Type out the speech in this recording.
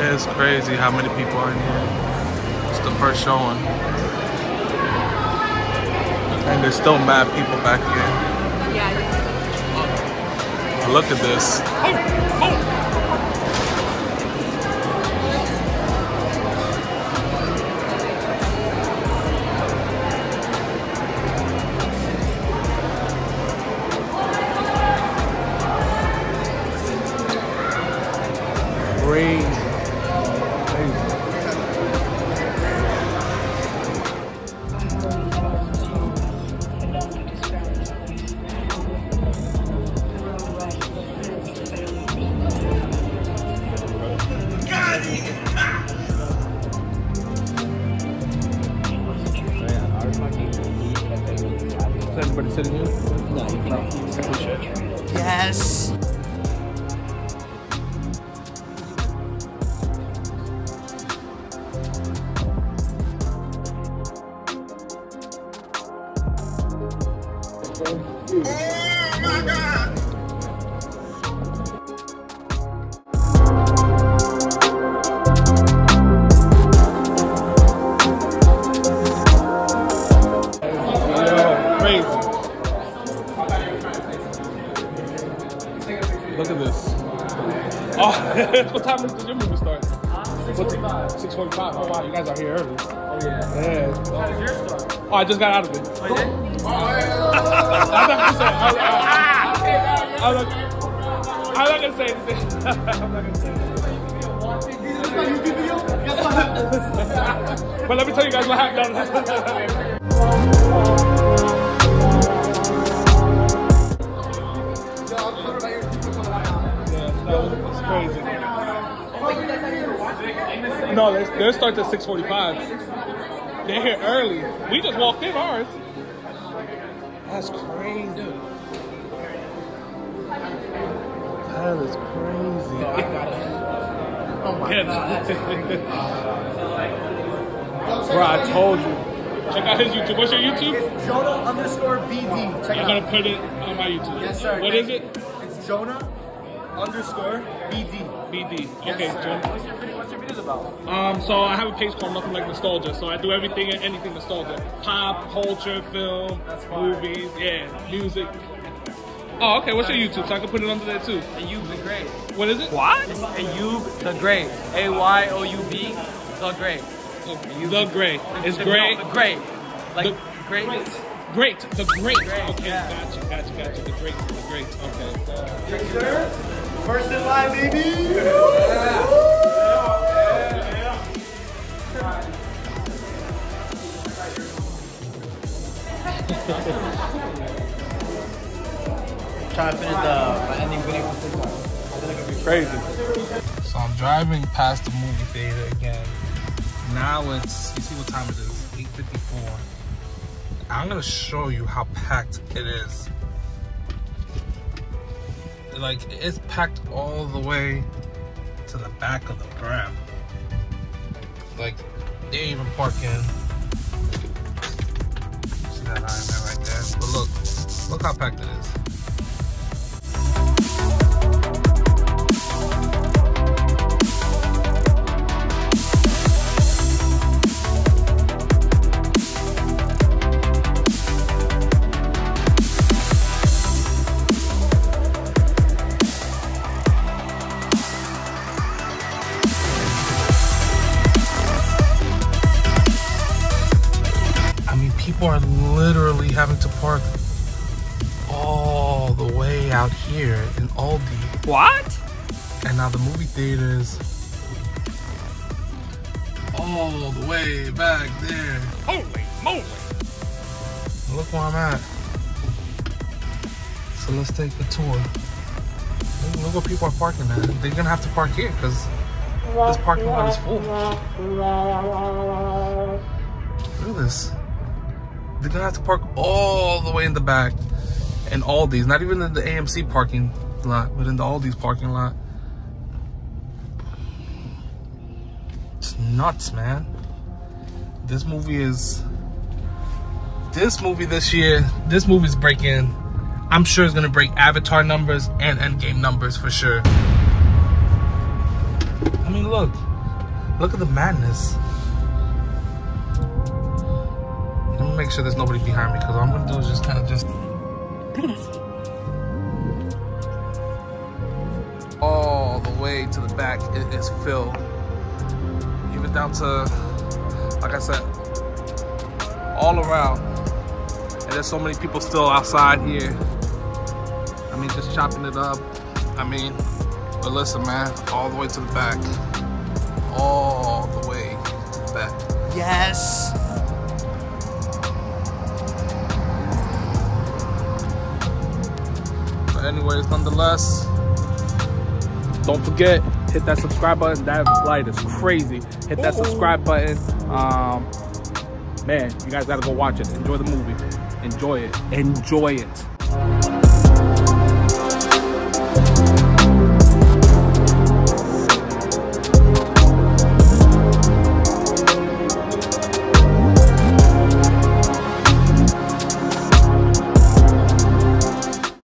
It's crazy how many people are in here. It's the first showing. And there's still mad people back here. Yeah. Look at this. Crazy. Crazy. Everybody sitting here? Oh, yes. Yo, Look at this. Oh, what time does your movie start? Six forty-five. Oh wow, you guys are here early. Oh yeah. Yeah. How did yours start? Oh, I just got out of it. Oh, you did? I'm not gonna say. I, I, I'm, not, not gonna say anything. I'm not gonna say anything. but let me tell you guys what happened. No, they they start at 6:45. They're here early. We just walked in ours. That's crazy. That is crazy. Oh my god. Bro, I told you. Check out his YouTube. What's your YouTube? It's Jonah underscore BD. Check I'm it gonna put it on my YouTube. Yes, sir. What is it? It's Jonah underscore BD. BD. Yes, Okay, sir. John. What's your video? What's your videos about? Um, so I have a page called Nothing Like Nostalgia. So I do everything and anything nostalgia. Pop, culture, film, movies, yeah, music. Oh, okay. What's your YouTube? So I can put it under there too. Ayub the Great. What is it? What? Ayub the Great. A Y O U B the Great. The Great. It's great. No, the Great. Like The- great. Great. The Great. Great, Okay, yeah. gotcha, gotcha, gotcha. The Great. The Great. Okay. Yes, sir. First in line, baby. Trying to finish the my ending video for TikTok. Crazy. So I'm driving past the movie theater again. Now it's you see what time it is? 8:54. I'm gonna show you how packed it is. Like it's packed all the way to the back of the gram. Like they ain't even parking. See that Iron Man right there? But look, look how packed it is. Having to park all the way out here in Aldi. What? And now the movie theaters all the way back there. Holy moly! Look where I'm at. So let's take a tour. Look, look where people are parking at. They're gonna have to park here because this parking lot is full. Look at this. They're gonna have to park all the way in the back in Aldi's, not even in the AMC parking lot, but in the Aldi's parking lot. It's nuts, man. This movie is this movie this year, this movie's breaking. I'm sure it's gonna break Avatar numbers and Endgame numbers for sure. I mean, look, Look at the madness. Make sure there's nobody behind me because all I'm gonna do is just kind of just. Look at this. all the way to the back it is filled even down to like i said all around and there's so many people still outside here i mean just chopping it up i mean but listen man all the way to the back all the way to the back Yes. Anyways nonetheless Don't forget, hit that subscribe button. That light is crazy. Hit that subscribe button. Um, man, you guys gotta go watch it. Enjoy the movie. Enjoy it. Enjoy it.